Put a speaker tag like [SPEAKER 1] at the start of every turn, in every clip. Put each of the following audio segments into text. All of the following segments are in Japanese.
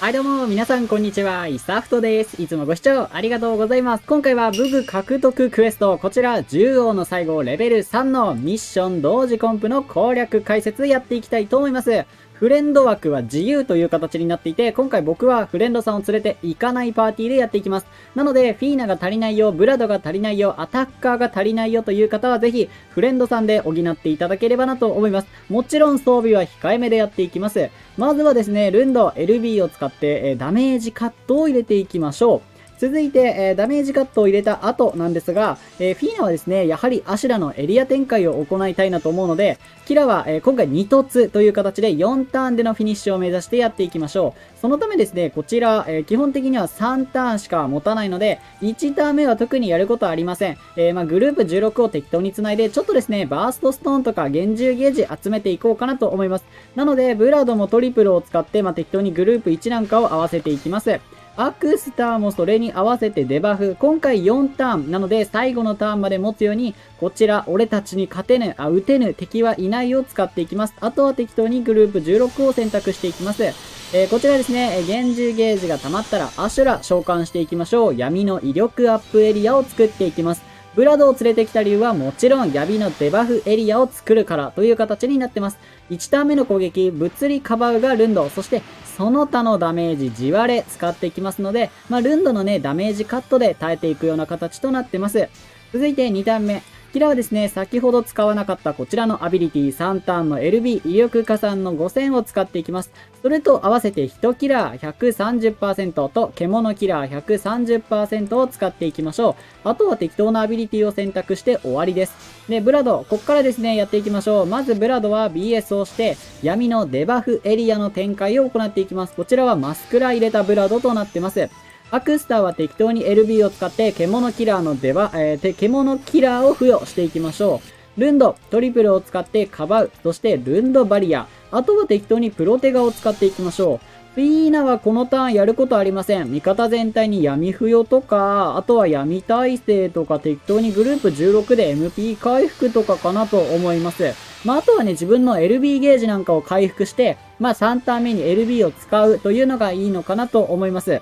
[SPEAKER 1] はいどうも、皆さんこんにちは、イサフトです。いつもご視聴ありがとうございます。今回は武具獲得クエスト、こちら、獣王の最後レベル3のミッション同時コンプの攻略解説やっていきたいと思います。フレンド枠は自由という形になっていて、今回僕はフレンドさんを連れて行かないパーティーでやっていきます。なので、フィーナが足りないよ、ブラドが足りないよ、アタッカーが足りないよという方はぜひ、フレンドさんで補っていただければなと思います。もちろん装備は控えめでやっていきます。まずはですね、ルンド LB を使って、えダメージカットを入れていきましょう。続いて、え、ダメージカットを入れた後なんですが、え、フィーナはですね、やはりアシュラのエリア展開を行いたいなと思うので、キラは、え、今回2突という形で4ターンでのフィニッシュを目指してやっていきましょう。そのためですね、こちら、え基本的には3ターンしか持たないので、1ターン目は特にやることはありません。えま、グループ16を適当に繋いで、ちょっとですね、バーストストーンとか厳重ゲージ集めていこうかなと思います。なので、ブラードもトリプルを使って、まあ、適当にグループ1なんかを合わせていきます。アクスターもそれに合わせてデバフ。今回4ターンなので最後のターンまで持つように、こちら、俺たちに勝てぬ、あ、撃てぬ敵はいないを使っていきます。あとは適当にグループ16を選択していきます。えー、こちらですね、厳重ゲージが溜まったらアシュラ召喚していきましょう。闇の威力アップエリアを作っていきます。ブラドを連れてきた理由はもちろん闇のデバフエリアを作るからという形になってます。1ターン目の攻撃、物理カバーがルンド、そしてその他のダメージ、地割れ使っていきますので、まあ、ルンドのね、ダメージカットで耐えていくような形となってます。続いて2ターン目。キラはですね、先ほど使わなかったこちらのアビリティ3ターンの LB 威力加算の5000を使っていきます。それと合わせて1キラー130%と獣キラー130%を使っていきましょう。あとは適当なアビリティを選択して終わりです。で、ブラド、こっからですね、やっていきましょう。まずブラドは BS をして、闇のデバフエリアの展開を行っていきます。こちらはマスクラ入れたブラドとなってます。アクスターは適当に LB を使って獣キラーの出番、えー、獣キラーを付与していきましょう。ルンド、トリプルを使ってかばう。そしてルンドバリア。あとは適当にプロテガを使っていきましょう。フィーナはこのターンやることありません。味方全体に闇付与とか、あとは闇耐性とか適当にグループ16で MP 回復とかかなと思います。まあ、あとはね、自分の LB ゲージなんかを回復して、まあ、3ターン目に LB を使うというのがいいのかなと思います。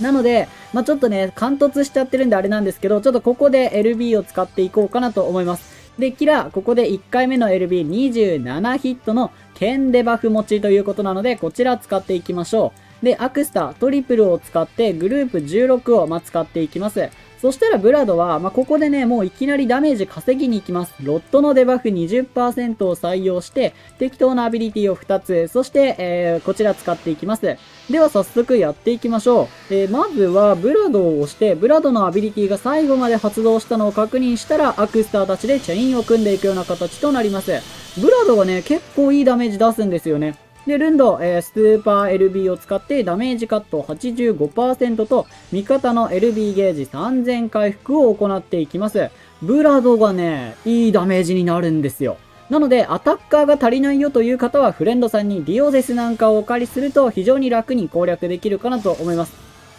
[SPEAKER 1] なので、まあ、ちょっとね、貫突しちゃってるんであれなんですけど、ちょっとここで LB を使っていこうかなと思います。で、キラー、ここで1回目の LB27 ヒットの剣デバフ持ちということなので、こちら使っていきましょう。で、アクスタ、トリプルを使ってグループ16を、ま使っていきます。そしたらブラドは、まあ、ここでね、もういきなりダメージ稼ぎに行きます。ロットのデバフ20%を採用して、適当なアビリティを2つ、そして、えー、こちら使っていきます。では早速やっていきましょう。えー、まずは、ブラドを押して、ブラドのアビリティが最後まで発動したのを確認したら、アクスターたちでチェインを組んでいくような形となります。ブラドがね、結構いいダメージ出すんですよね。で、ルンド、えー、スーパー LB を使ってダメージカット85%と味方の LB ゲージ3000回復を行っていきます。ブラドがね、いいダメージになるんですよ。なので、アタッカーが足りないよという方はフレンドさんにリオゼスなんかをお借りすると非常に楽に攻略できるかなと思います。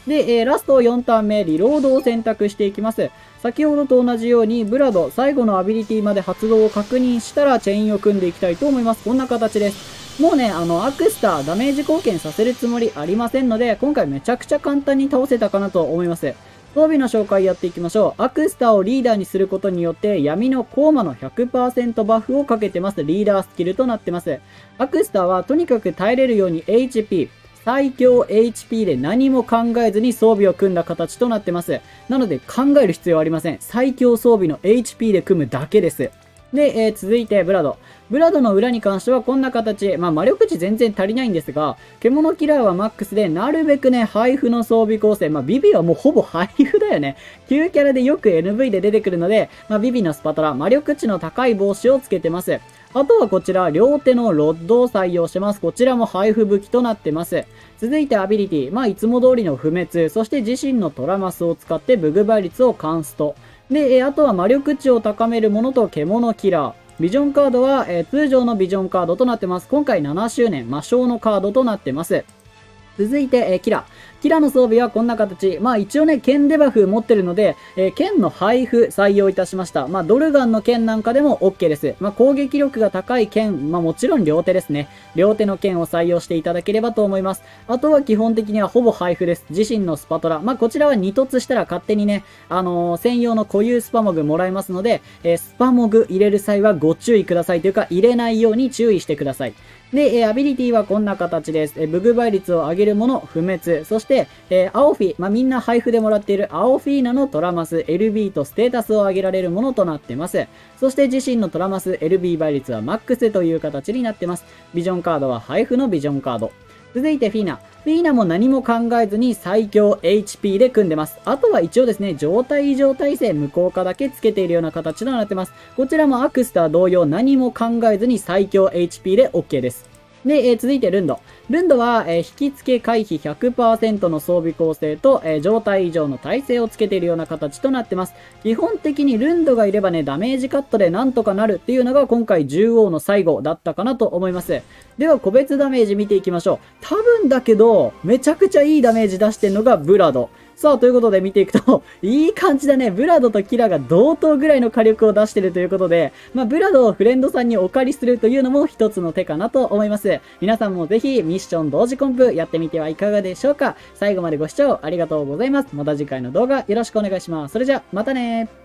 [SPEAKER 1] で、えー、ラスト4ターン目、リロードを選択していきます。先ほどと同じように、ブラド、最後のアビリティまで発動を確認したら、チェインを組んでいきたいと思います。こんな形です。もうね、あの、アクスター、ダメージ貢献させるつもりありませんので、今回めちゃくちゃ簡単に倒せたかなと思います。装備の紹介やっていきましょう。アクスターをリーダーにすることによって、闇のコーマの100%バフをかけてます。リーダースキルとなってます。アクスターはとにかく耐えれるように HP、最強 HP で何も考えずに装備を組んだ形となってます。なので考える必要はありません。最強装備の HP で組むだけです。で、えー、続いてブラド。ブラドの裏に関してはこんな形。まあ、魔力値全然足りないんですが、獣キラーはマックスで、なるべくね、配布の装備構成。まあ、ビビはもうほぼ配布だよね。旧キャラでよく NV で出てくるので、まあ、ビビのスパトラ、魔力値の高い帽子をつけてます。あとはこちら、両手のロッドを採用してます。こちらも配布武器となってます。続いてアビリティ。まあ、いつも通りの不滅。そして自身のトラマスを使ってブグ倍率をカンスト。で、あとは魔力値を高めるものと獣キラー。ビジョンカードは、え、通常のビジョンカードとなってます。今回7周年、魔性のカードとなってます。続いて、え、キラー。キラの装備はこんな形。まあ一応ね、剣デバフ持ってるので、えー、剣の配布採用いたしました。まあドルガンの剣なんかでも OK です。まあ攻撃力が高い剣、まあもちろん両手ですね。両手の剣を採用していただければと思います。あとは基本的にはほぼ配布です。自身のスパトラ。まあこちらは2突したら勝手にね、あのー、専用の固有スパモグもらえますので、えー、スパモグ入れる際はご注意くださいというか、入れないように注意してください。で、え、アビリティはこんな形です。えー、ブグ倍率を上げるもの、不滅。そして、えー、青フィ、まあ、みんな配布でもらっている青フィーナのトラマス、LB とステータスを上げられるものとなってます。そして自身のトラマス、LB 倍率はマックスという形になってます。ビジョンカードは配布のビジョンカード。続いてフィーナ。フィーナも何も考えずに最強 HP で組んでます。あとは一応ですね、状態異常耐性無効化だけつけているような形となってます。こちらもアクスター同様何も考えずに最強 HP で OK です。で、えー、続いてルンド。ルンドは、えー、引き付け回避100%の装備構成と、えー、状態以上の耐性をつけているような形となってます。基本的にルンドがいればね、ダメージカットでなんとかなるっていうのが今回獣王の最後だったかなと思います。では、個別ダメージ見ていきましょう。多分だけど、めちゃくちゃいいダメージ出してるのがブラド。さあ、ということで見ていくと いい感じだね。ブラドとキラが同等ぐらいの火力を出してるということで、まあ、ブラドをフレンドさんにお借りするというのも一つの手かなと思います。皆さんもぜひミッション同時コンプやってみてはいかがでしょうか最後までご視聴ありがとうございます。また次回の動画よろしくお願いします。それじゃ、またね